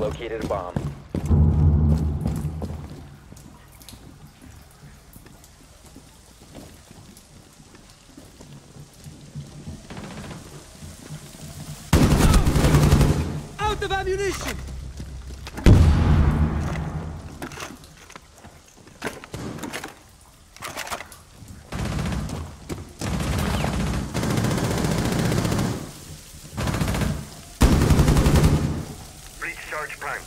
located a bomb. Out of ammunition! Charge primed.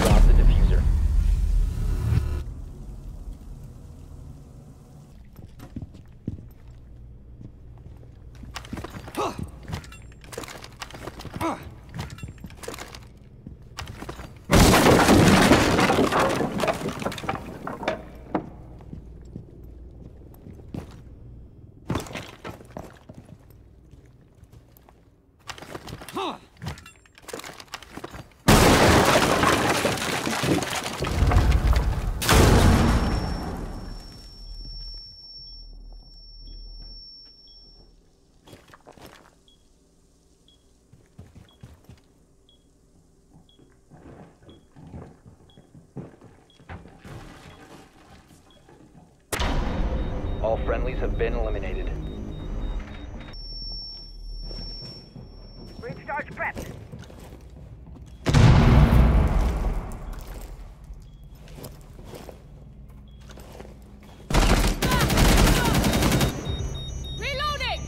Drop the defuser. All friendlies have been eliminated. Breach charge prepped. Reloading!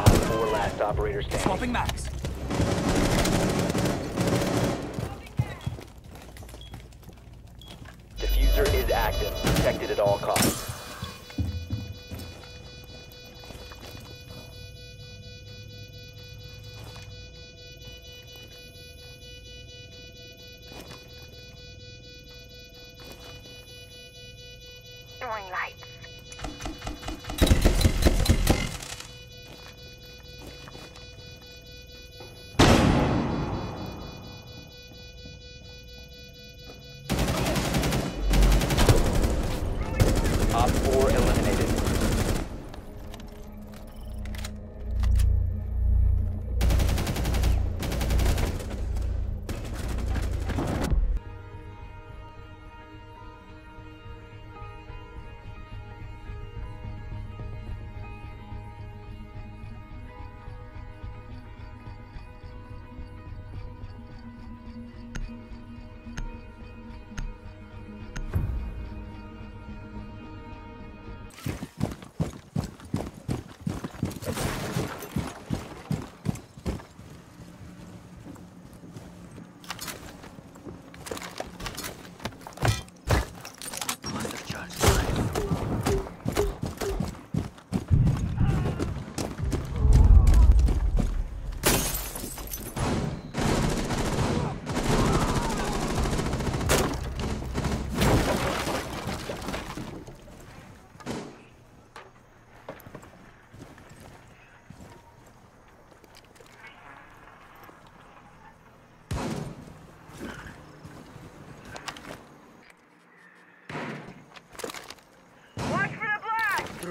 Op 4 last operator standing. Swapping max. Defuser is active. Protected at all costs. Throwing lights.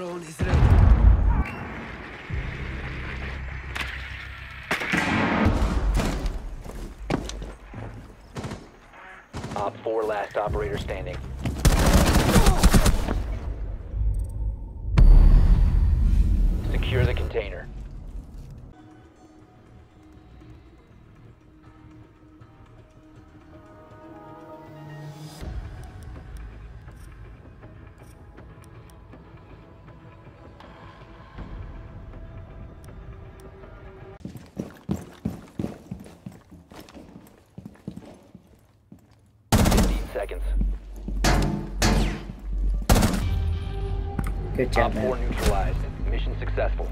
Drone is ready. Op 4 last operator standing. Good job, 4 neutralized. Mission successful.